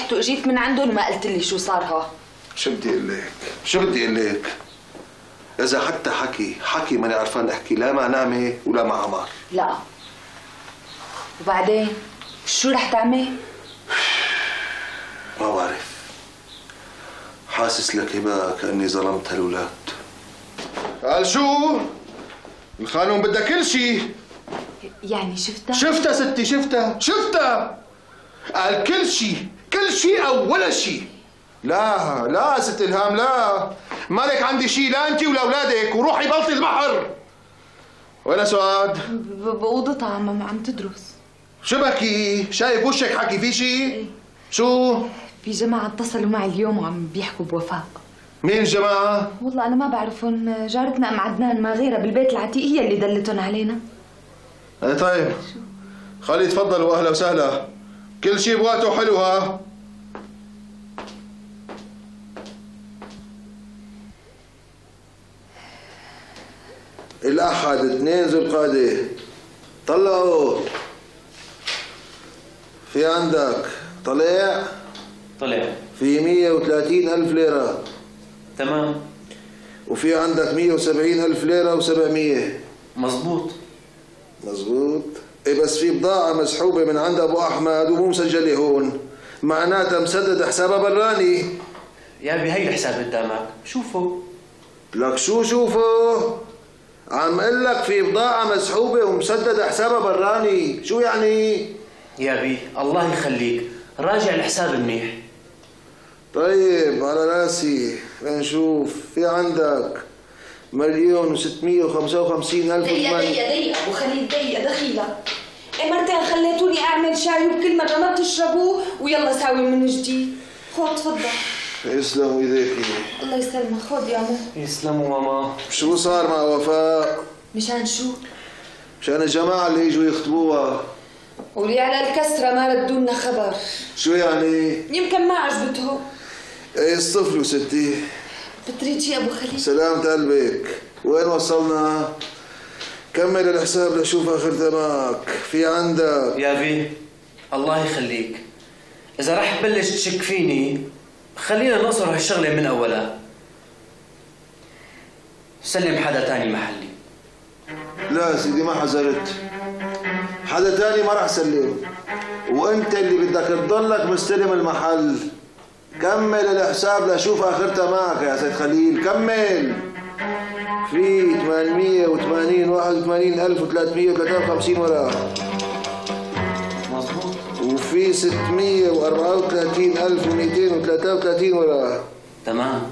رحت واجيت من عندهم وما قلت لي شو صار ها شو بدي أقول لك؟ شو بدي أقول لك؟ إذا حتى حكي حكي ماني عرفان أحكي لا مع نعمة ولا مع عمار. لا. وبعدين شو رح تعمل؟ ما بعرف. حاسس لك هبة كأني ظلمت هالولاد قال شو؟ القانون بدها كل شيء يعني شفتها؟ شفتها ستي شفتها شفتها. قال كل شيء كل شيء أو ولا شيء. لا لا ست إلهام لا. مالك عندي شيء لا أنت ولا أولادك وروحي بلطي البحر وين سعاد؟ بأوضتها عم عم تدرس. شو بكي؟ شايف وشك حكي في شيء؟ شو؟ في جماعة اتصلوا معي اليوم وعم بيحكوا بوفاء. مين الجماعة؟ والله أنا ما بعرفهم. جارتنا أم عدنان ما غيرها بالبيت العتيق هي اللي دلتهم علينا. إيه طيب. خلي تفضلوا أهلا وسهلا. كل شيء بوقته حلو ها؟ الأحد اثنين ذو القعدة. طلعوا. في عندك طلع طلع في 130 ألف ليرة. تمام. وفي عندك 170 ألف ليرة و700 مزبوط مزبوط إيه بس في بضاعة مسحوبة من عند أبو أحمد ومو مسجلة هون. معناتها مسدد حسابها براني. يا أبي هي الحساب قدامك. شوفوا. لك شو شوفه عم أقول لك في بضاعة مسحوبة ومسدد حسابها براني. شو يعني؟ يا أبي الله يخليك. راجع الحساب منيح. طيب على راسي. لنشوف في عندك مليون وستمية وخمسة وخمسين ألف دقيقة دقيقة دقيقة. أبو خليل دقيقة دخيلة إيه مرتين خليتوني أعمل شاي وكل مرة ما بتشربوه؟ ويلا ساوي من جديد. خذ تفضل. يسلموا ايديكي الله يسلمك خذ يا مو. يسلموا ماما. شو صار مع وفاء؟ مشان شو؟ مشان الجماعة اللي يجوا يخطبوها. واللي على الكسرة ما ردوا خبر. شو يعني؟ يمكن ما عجبتهم إيه اصطفلوا ستي بتريد شي أبو خليل؟ سلامة قلبك. وين وصلنا؟ كمل الحساب لشوف آخر تماك في عندك. يا ابي الله يخليك. إذا رح تبلش تشك فيني خلينا نقصر هالشغله من أولها. سلم حدا تاني محلي. لا سيدي ما حذرت حدا تاني ما راح سلم. وأنت اللي بدك تضلك مستلم المحل. كمل الحساب لشوف اخرتها معك يا سيد خليل. كمل. في 880 81 ألف و353 ورقة مزبوط وفي 634 ألف و233 ورقة تمام.